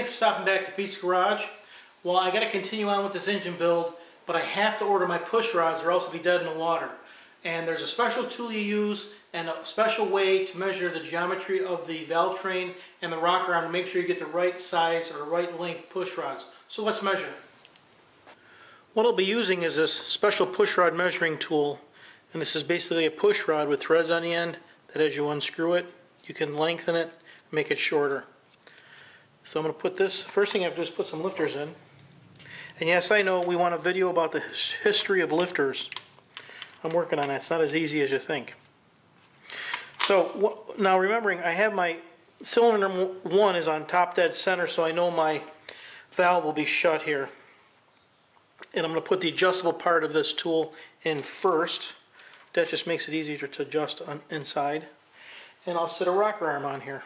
thanks for stopping back to Pete's Garage. Well, I got to continue on with this engine build, but I have to order my push rods or else I'll be dead in the water. And there's a special tool you use and a special way to measure the geometry of the valve train and the rocker arm to make sure you get the right size or right length push rods. So let's measure. What I'll be using is this special push rod measuring tool. And this is basically a push rod with threads on the end that as you unscrew it, you can lengthen it, make it shorter. So I'm going to put this, first thing I have to do is put some lifters in. And yes, I know we want a video about the history of lifters. I'm working on that. It's not as easy as you think. So now remembering, I have my cylinder one is on top dead center, so I know my valve will be shut here. And I'm going to put the adjustable part of this tool in first. That just makes it easier to adjust on inside. And I'll set a rocker arm on here.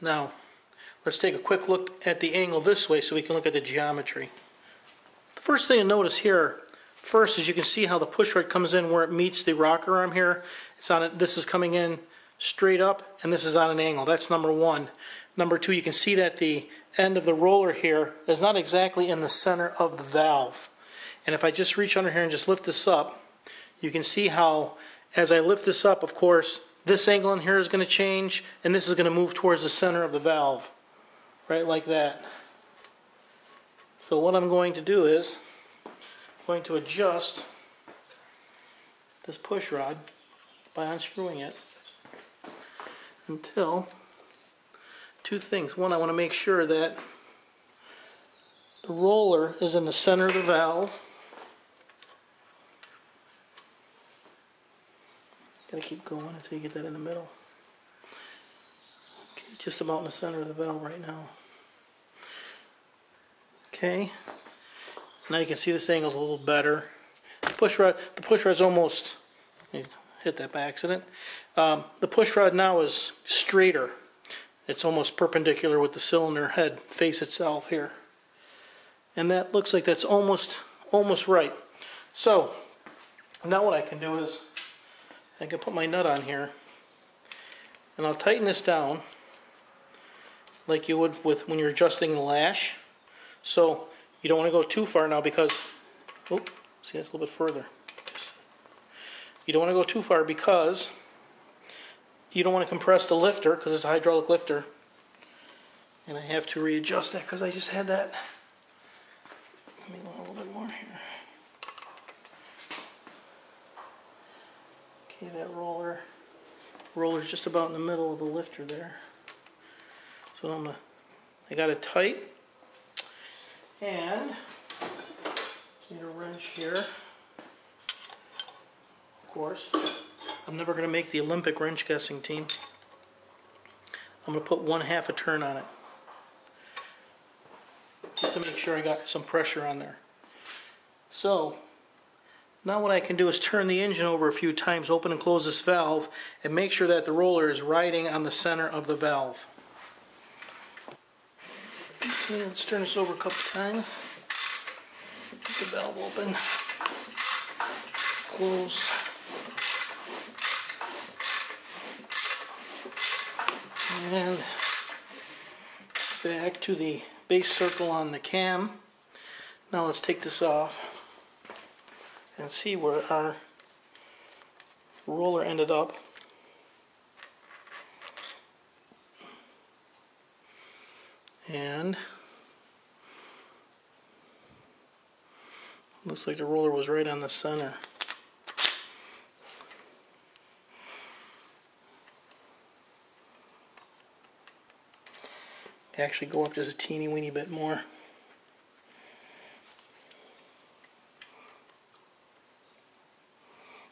Now, let's take a quick look at the angle this way so we can look at the geometry. The first thing to notice here, first is you can see how the push rod comes in where it meets the rocker arm here. It's on it. This is coming in straight up and this is on an angle. That's number one. Number two, you can see that the end of the roller here is not exactly in the center of the valve. And if I just reach under here and just lift this up, you can see how as I lift this up, of course, this angle in here is going to change, and this is going to move towards the center of the valve, right like that. So what I'm going to do is, I'm going to adjust this push rod by unscrewing it until two things. One, I want to make sure that the roller is in the center of the valve. Gotta keep going until you get that in the middle. Okay, just about in the center of the valve right now. Okay, now you can see this angle's a little better. The push rod, the push rod's almost, hit that by accident. Um, the push rod now is straighter. It's almost perpendicular with the cylinder head face itself here. And that looks like that's almost, almost right. So, now what I can do is, I can put my nut on here, and I'll tighten this down like you would with when you're adjusting the lash. So, you don't want to go too far now because, oh, see that's a little bit further. You don't want to go too far because you don't want to compress the lifter because it's a hydraulic lifter. And I have to readjust that because I just had that. Let me go a little bit more here. Okay, that roller, roller's just about in the middle of the lifter there. So I'm gonna, I got it tight. And, need a wrench here Of course. I'm never going to make the Olympic wrench guessing team. I'm to put one half a turn on it. Just to make sure I got some pressure on there. So, now what I can do is turn the engine over a few times, open and close this valve, and make sure that the roller is riding on the center of the valve. Okay, let's turn this over a couple times. Get the valve open. Close. And back to the base circle on the cam. Now let's take this off see where our roller ended up. And looks like the roller was right on the center. actually go up just a teeny weeny bit more.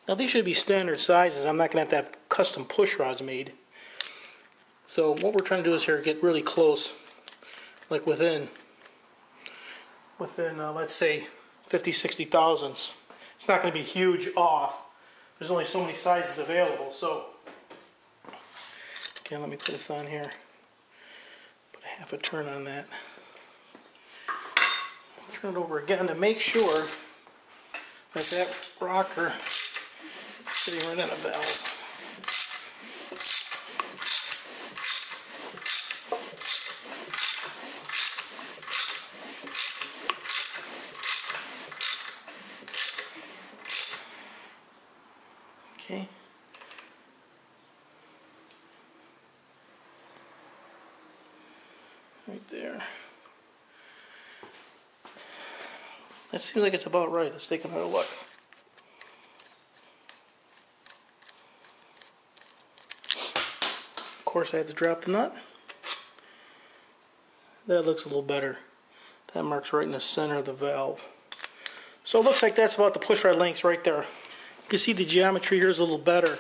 Now these should be standard sizes. I'm not going to have to have custom push rods made. So what we're trying to do is here get really close, like within, within uh, let's say 50, 60 thousandths. It's not going to be huge off. There's only so many sizes available. So, okay, let me put this on here Put a half a turn on that. Turn it over again to make sure that that rocker sitting right on a valve. Okay. Right there. That seems like it's about right. Let's take another look. Course, I had to drop the nut. That looks a little better. That marks right in the center of the valve. So it looks like that's about the push rod length right there. You can see the geometry here is a little better.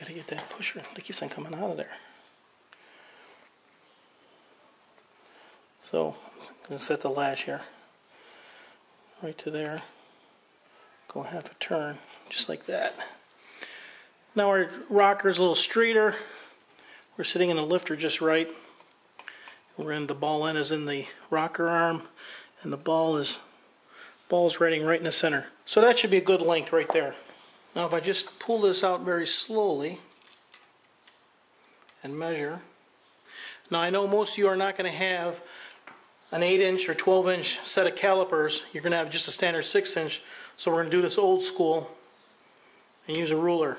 Gotta get that pusher. It keeps on coming out of there. So I'm gonna set the lash here. Right to there. Go half a turn, just like that. Now our rocker is a little straighter. We're sitting in the lifter just right. We're in the ball end is in the rocker arm, and the ball is ball's riding right in the center. So that should be a good length right there. Now if I just pull this out very slowly and measure. Now I know most of you are not going to have an 8 inch or 12 inch set of calipers. You're going to have just a standard 6 inch. So we're going to do this old school and use a ruler.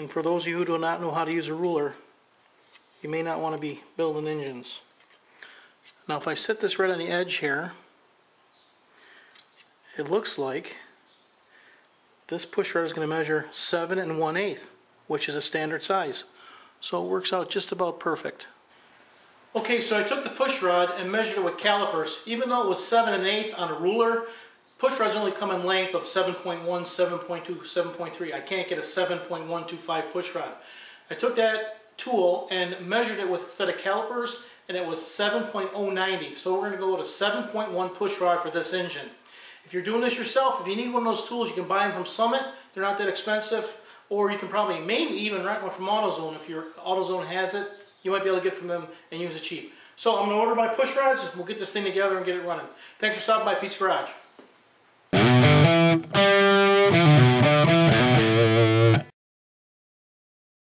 And for those of you who do not know how to use a ruler, you may not want to be building engines. Now if I set this right on the edge here, it looks like this push rod is going to measure 7 and 1 8 which is a standard size. So it works out just about perfect. Okay, so I took the push rod and measured it with calipers. Even though it was 7 and 8 on a ruler, push rods only come in length of 7.1, 7.2, 7.3. I can't get a 7.125 push rod. I took that tool and measured it with a set of calipers and it was 7.090. So we're going to go a 7.1 push rod for this engine. If you're doing this yourself, if you need one of those tools, you can buy them from Summit. They're not that expensive. Or you can probably maybe even rent one from AutoZone. If your AutoZone has it, you might be able to get from them and use it cheap. So I'm going to order my push rods. We'll get this thing together and get it running. Thanks for stopping by Pete's Garage.